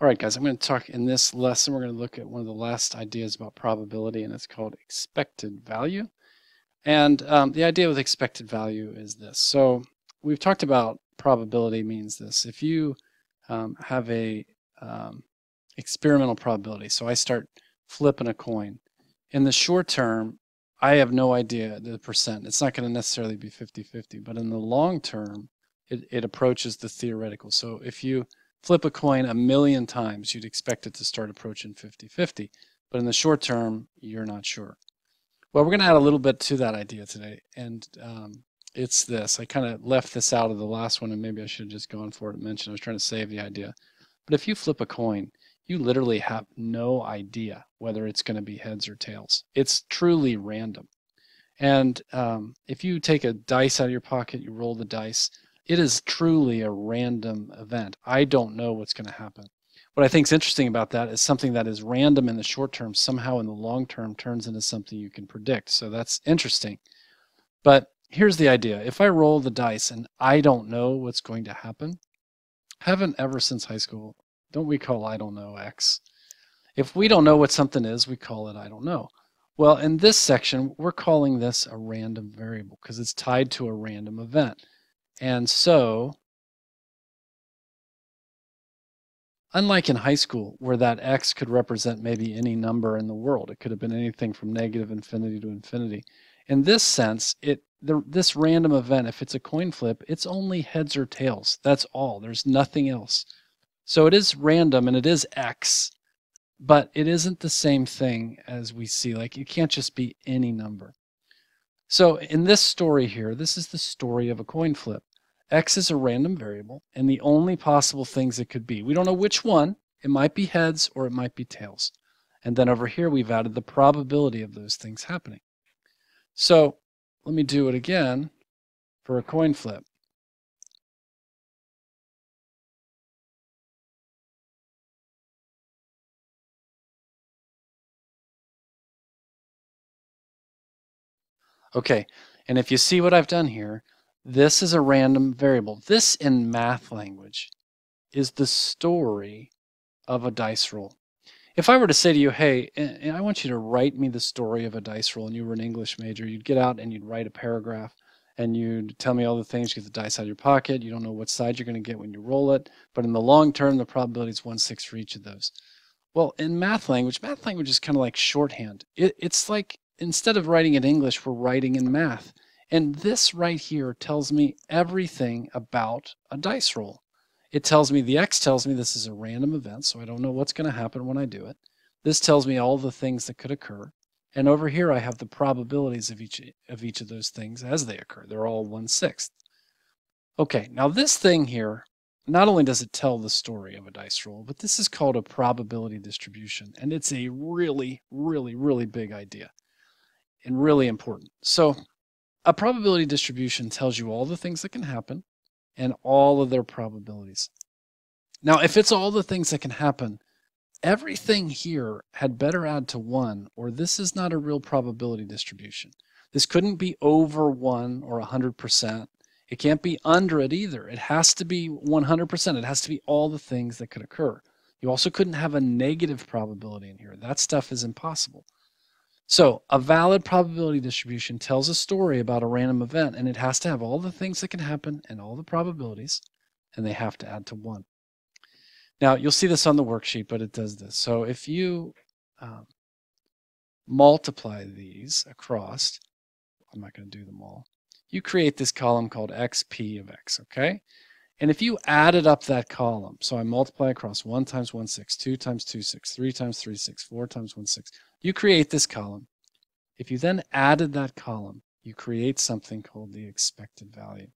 All right, guys, I'm going to talk in this lesson. We're going to look at one of the last ideas about probability, and it's called expected value. And um, the idea with expected value is this. So we've talked about probability means this. If you um, have a um, experimental probability, so I start flipping a coin. In the short term, I have no idea the percent. It's not going to necessarily be 50-50, but in the long term, it, it approaches the theoretical. So if you flip a coin a million times, you'd expect it to start approaching 50-50. But in the short term, you're not sure. Well, we're going to add a little bit to that idea today, and um, it's this. I kind of left this out of the last one, and maybe I should have just gone for it and mentioned I was trying to save the idea. But if you flip a coin, you literally have no idea whether it's going to be heads or tails. It's truly random. And um, if you take a dice out of your pocket, you roll the dice, it is truly a random event. I don't know what's going to happen. What I think is interesting about that is something that is random in the short term somehow in the long term turns into something you can predict. So that's interesting. But here's the idea. If I roll the dice and I don't know what's going to happen, haven't ever since high school, don't we call I don't know X? If we don't know what something is, we call it I don't know. Well, in this section, we're calling this a random variable because it's tied to a random event. And so, unlike in high school, where that x could represent maybe any number in the world, it could have been anything from negative infinity to infinity. In this sense, it the, this random event, if it's a coin flip, it's only heads or tails. That's all. There's nothing else. So it is random and it is x, but it isn't the same thing as we see. Like it can't just be any number. So in this story here, this is the story of a coin flip. X is a random variable, and the only possible things it could be. We don't know which one. It might be heads or it might be tails. And then over here, we've added the probability of those things happening. So let me do it again for a coin flip. Okay, and if you see what I've done here, this is a random variable. This in math language is the story of a dice roll. If I were to say to you, hey, I want you to write me the story of a dice roll, and you were an English major, you'd get out and you'd write a paragraph and you'd tell me all the things, you get the dice out of your pocket, you don't know what side you're going to get when you roll it, but in the long term, the probability is 1 6 for each of those. Well, in math language, math language is kind of like shorthand. It, it's like instead of writing in English, we're writing in math. And this right here tells me everything about a dice roll. It tells me the X tells me this is a random event, so I don't know what's going to happen when I do it. This tells me all the things that could occur. And over here I have the probabilities of each of each of those things as they occur. They're all one-sixth. Okay, now this thing here, not only does it tell the story of a dice roll, but this is called a probability distribution. And it's a really, really, really big idea and really important. So a probability distribution tells you all the things that can happen and all of their probabilities. Now, if it's all the things that can happen, everything here had better add to 1 or this is not a real probability distribution. This couldn't be over 1 or 100%. It can't be under it either. It has to be 100%. It has to be all the things that could occur. You also couldn't have a negative probability in here. That stuff is impossible. So a valid probability distribution tells a story about a random event, and it has to have all the things that can happen and all the probabilities, and they have to add to one. Now, you'll see this on the worksheet, but it does this. So if you um, multiply these across, I'm not going to do them all, you create this column called xp of x, okay? And if you added up that column, so I multiply across 1 times 1, 6, 2 times 2, 6, 3 times 3, 6, 4 times 1, 6, you create this column. If you then added that column, you create something called the expected value.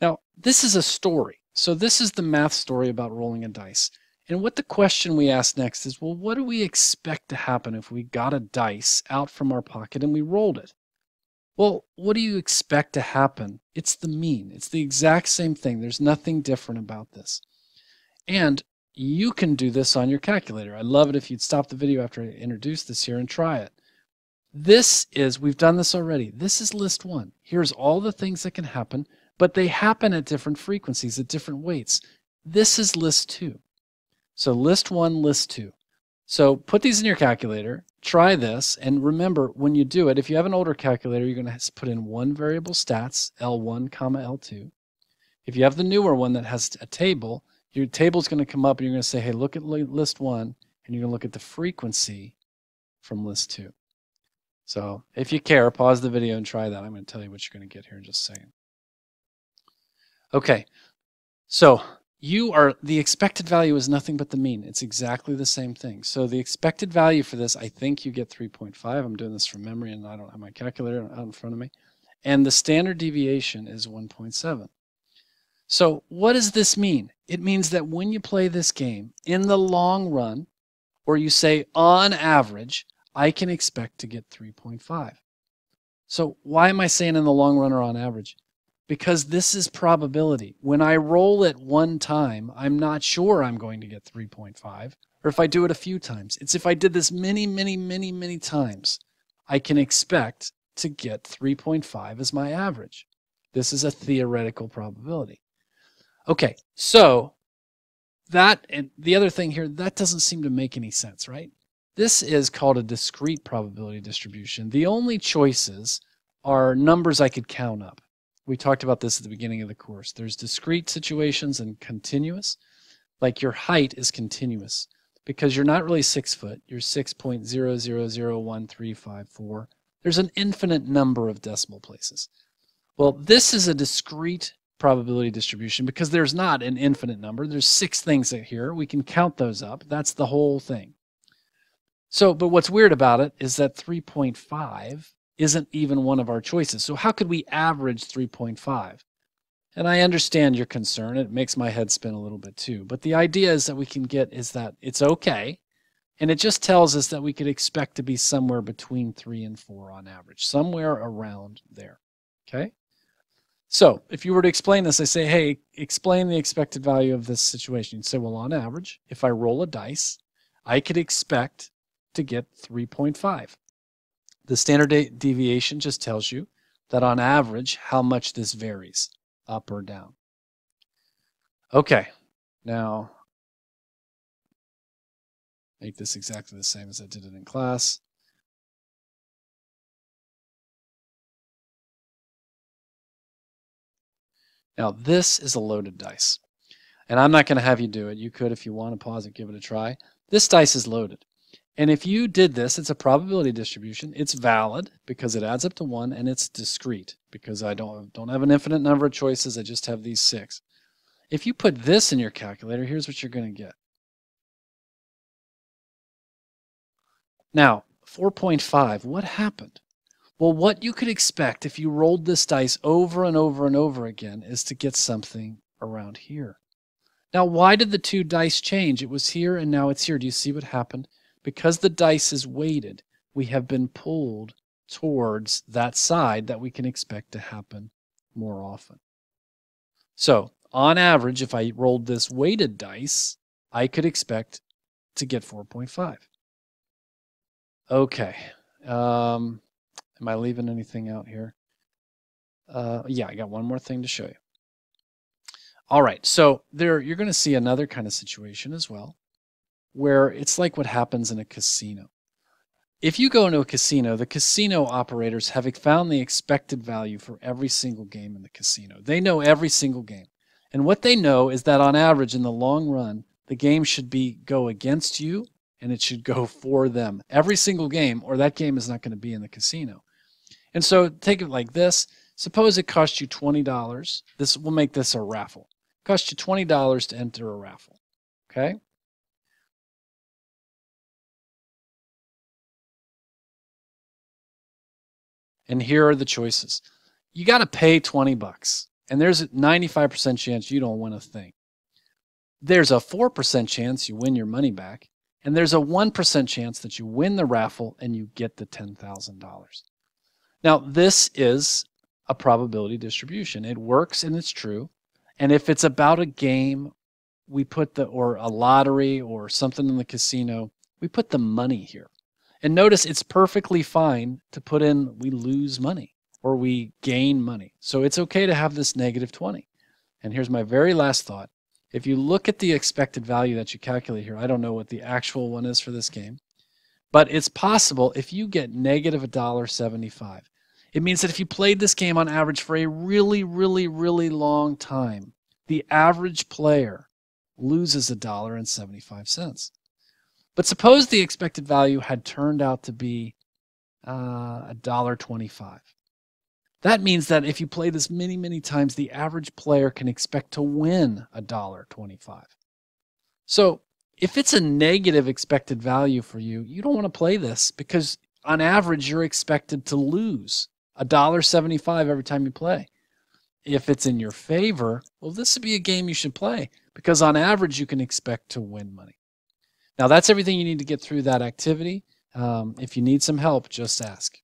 Now, this is a story. So this is the math story about rolling a dice. And what the question we ask next is, well, what do we expect to happen if we got a dice out from our pocket and we rolled it? Well, what do you expect to happen? It's the mean. It's the exact same thing. There's nothing different about this. And you can do this on your calculator. I'd love it if you'd stop the video after I introduce this here and try it. This is, we've done this already. This is list one. Here's all the things that can happen, but they happen at different frequencies, at different weights. This is list two. So list one, list two. So put these in your calculator, try this, and remember when you do it, if you have an older calculator, you're going to put in one variable stats, L1, comma L2. If you have the newer one that has a table, your table is going to come up and you're going to say, hey, look at list one, and you're going to look at the frequency from list two. So if you care, pause the video and try that. I'm going to tell you what you're going to get here in just a second. Okay, so you are the expected value is nothing but the mean. It's exactly the same thing. So the expected value for this, I think you get 3.5. I'm doing this from memory and I don't have my calculator out in front of me. And the standard deviation is 1.7. So what does this mean? It means that when you play this game in the long run, or you say on average, I can expect to get 3.5. So why am I saying in the long run or on average? Because this is probability. When I roll it one time, I'm not sure I'm going to get 3.5, or if I do it a few times. It's if I did this many, many, many, many times, I can expect to get 3.5 as my average. This is a theoretical probability. Okay, so that, and the other thing here, that doesn't seem to make any sense, right? This is called a discrete probability distribution. The only choices are numbers I could count up we talked about this at the beginning of the course. There's discrete situations and continuous. Like your height is continuous because you're not really six foot. You're 6.0001354. There's an infinite number of decimal places. Well, this is a discrete probability distribution because there's not an infinite number. There's six things here. We can count those up. That's the whole thing. So, but what's weird about it is that 3.5 isn't even one of our choices. So how could we average 3.5? And I understand your concern. It makes my head spin a little bit too. But the idea is that we can get is that it's okay. And it just tells us that we could expect to be somewhere between 3 and 4 on average, somewhere around there. Okay? So if you were to explain this, I say, hey, explain the expected value of this situation. You'd say, well, on average, if I roll a dice, I could expect to get 3.5. The standard deviation just tells you that on average, how much this varies, up or down. Okay, now make this exactly the same as I did it in class. Now this is a loaded dice. And I'm not going to have you do it. You could if you want to pause it, give it a try. This dice is loaded. And if you did this, it's a probability distribution. It's valid because it adds up to one and it's discrete because I don't, don't have an infinite number of choices. I just have these six. If you put this in your calculator, here's what you're going to get. Now, 4.5, what happened? Well, what you could expect if you rolled this dice over and over and over again is to get something around here. Now, why did the two dice change? It was here and now it's here. Do you see what happened? Because the dice is weighted, we have been pulled towards that side that we can expect to happen more often. So, on average, if I rolled this weighted dice, I could expect to get 4.5. Okay. Um, am I leaving anything out here? Uh, yeah, I got one more thing to show you. All right, so there you're going to see another kind of situation as well where it's like what happens in a casino. If you go into a casino, the casino operators have found the expected value for every single game in the casino. They know every single game. And what they know is that on average, in the long run, the game should be go against you and it should go for them every single game, or that game is not going to be in the casino. And so take it like this. Suppose it costs you $20. This will make this a raffle. It cost you $20 to enter a raffle. Okay? And here are the choices. You got to pay 20 bucks. And there's a 95% chance you don't win a thing. There's a 4% chance you win your money back. And there's a 1% chance that you win the raffle and you get the $10,000. Now, this is a probability distribution. It works and it's true. And if it's about a game, we put the, or a lottery or something in the casino, we put the money here. And notice it's perfectly fine to put in we lose money or we gain money. So it's okay to have this negative 20. And here's my very last thought. If you look at the expected value that you calculate here, I don't know what the actual one is for this game, but it's possible if you get negative $1.75, it means that if you played this game on average for a really, really, really long time, the average player loses $1.75. But suppose the expected value had turned out to be uh, a dollar 25. That means that if you play this many, many times, the average player can expect to win a dollar 25. So if it's a negative expected value for you, you don't want to play this because on average, you're expected to lose a dollar 75 every time you play. If it's in your favor, well, this would be a game you should play because on average, you can expect to win money. Now, that's everything you need to get through that activity. Um, if you need some help, just ask.